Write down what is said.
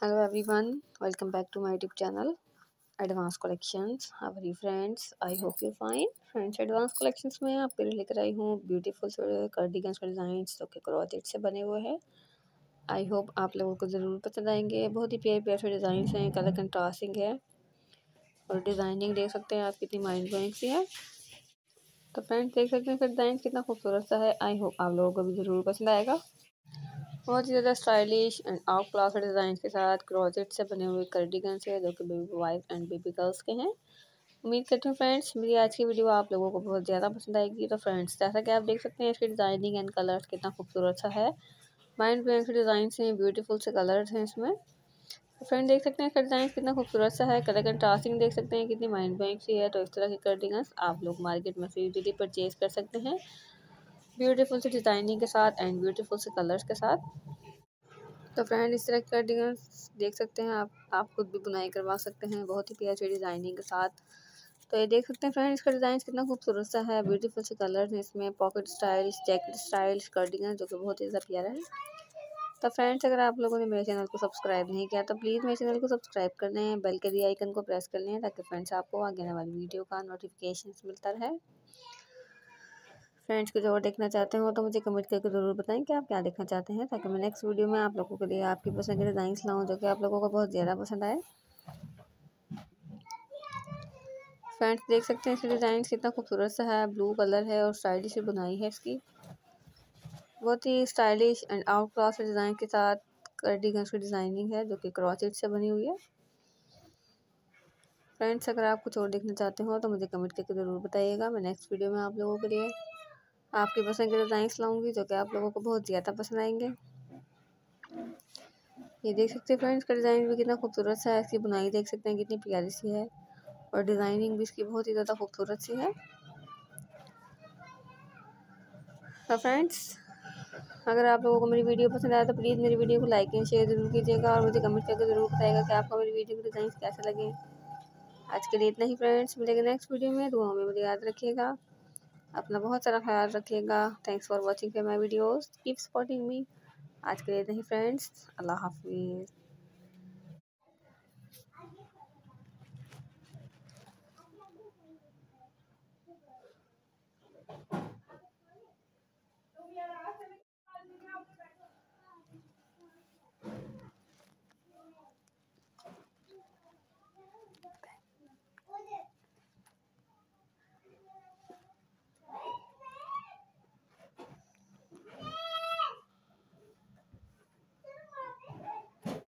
hello, everyone. Welcome back to my youtube channel, advanced collections. How are you, friends? I hope you're friends, advanced collections में आपके लिए लेकर आई हूँ beautiful cardigans का design जो कि क्रॉजेट से बने हुए हैं। आई होप आप लोगों को ज़रूर पसंद आएँगे। बहुत ही प्यारे प्यारे से डिज़ाइन हैं कलर कंट्रास्टिंग है। और डिज़ाइनिंग देख सकते हैं आप कितनी माइंड ब्लोइंग सी है। तो फ्रेंड्स देख सकते हैं फिर डिज़ाइन कितना खूबसूरत सा है। आई होप आप लोगों को भी ज़रूर पसंद आएगा। बहुत ही ज़्यादा stylish and out class design के साथ क्रॉजेट से बने हुए कार्डिगन है जो कि baby wife and baby girls के हैं। उम्मीद करती हूँ फ्रेंड्स मेरी आज की वीडियो आप लोगों को बहुत ज़्यादा पसंद आएगी। तो फ्रेंड्स जैसा कि आप देख सकते हैं, इसकी डिज़ाइनिंग एंड कलर्स कितना खूबसूरत सा है। माइंड ब्लोइंग से डिज़ाइन से ब्यूटीफुल से कलर्स हैं इसमें। तो फ्रेंड देख सकते हैं इसका डिज़ाइन कितना खूबसूरत सा है। कलर कंट्रास्टिंग देख सकते हैं, कितनी माइंड ब्लोइंग सी है। तो इस तरह की कार्डिगन्स आप लोग मार्केट में से इजीली परचेज कर सकते हैं। ब्यूटीफुल से डिज़ाइनिंग के साथ एंड ब्यूटीफुल से कलर्स के साथ। तो फ्रेंड इस तरह के कार्डिगन्स देख सकते हैं आप। आप खुद भी बुनाई करवा सकते हैं, बहुत ही प्यारी डिज़ाइनिंग के साथ। तो ये देख सकते हैं फ्रेंड इसका डिज़ाइन कितना खूबसूरत सा है। ब्यूटीफुल से कलर हैं इसमें pocket style jacket style cardigan जो कि बहुत ही ज़्यादा प्यारा है। तो फ्रेंड्स अगर आप लोगों ने मेरे चैनल को सब्सक्राइब नहीं किया तो प्लीज़ मेरे चैनल को सब्सक्राइब कर लें बेल के दी आइकन को प्रेस कर लें, ताकि फ्रेंड्स आपको आगे आने वाली वीडियो का नोटिफिकेशन मिलता रहे। फ्रेंड्स को जो और देखना चाहते हो तो मुझे कमेंट करके ज़रूर बताएँ कि आप क्या देखना चाहते हैं, ताकि मैं नेक्स्ट वीडियो में आप लोगों के लिए आपकी पसंद के डिज़ाइन लाऊँ, जो कि आप लोगों को बहुत ज़्यादा पसंद आए। फ्रेंड्स, देख सकते हैं इसके डिज़ाइन कितना खूबसूरत सा है ब्लू कलर है और स्टाइलिश बुनाई है इसकी। बहुत ही stylish and out cross design के साथ कार्डिगन्स की डिज़ाइनिंग है, जो कि क्रॉचेट से बनी हुई है। फ्रेंड्स, अगर आप कुछ और देखना चाहते हो तो मुझे कमेंट करके ज़रूर बताइएगा, मैं नेक्स्ट वीडियो में आप लोगों के लिए आपकी पसंद के डिज़ाइंस लाऊँगी जो कि आप लोगों को बहुत ज़्यादा पसंद आएँगे। ये देख सकते हैं फ्रेंड्स का डिज़ाइन भी कितना खूबसूरत सा है। इसकी बुनाई देख सकते हैं कितनी प्यारी सी है। और डिज़ाइनिंग भी इसकी बहुत ही ज़्यादा खूबसूरत सी है। तो फ्रेंड्स अगर आप लोगों को मेरी वीडियो पसंद आया तो प्लीज़ मेरी वीडियो को लाइक एंड शेयर ज़रूर कीजिएगा। और मुझे कमेंट करके ज़रूर बताएगा कि आपको मेरी वीडियो के डिज़ाइन कैसे लगे। आज के लिए इतना ही फ्रेंड्स मिलेगा नेक्स्ट वीडियो में। दुआ में मुझे याद रखिएगा। अपना बहुत सारा ख्याल रखिएगा। Thanks for watching my videos keep supporting me आज के लिए नहीं फ्रेंड्स अल्लाह हाफिज़।